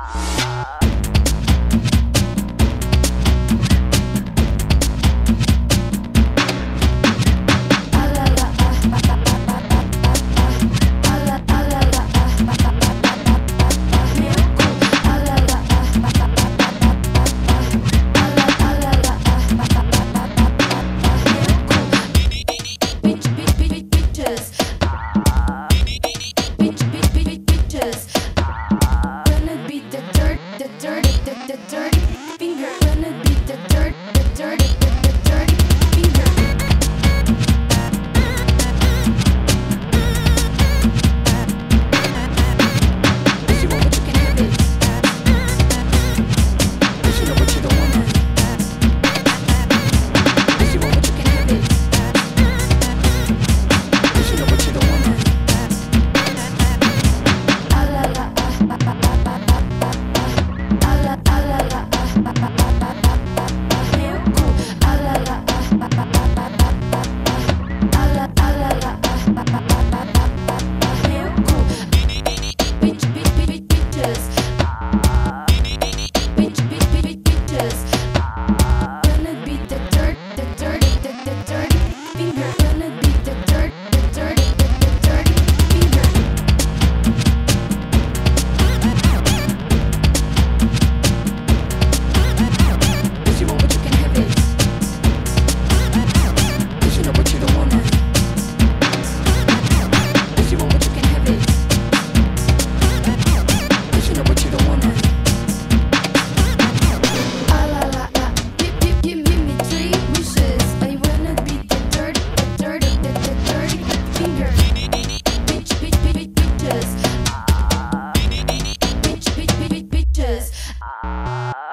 Ah. あ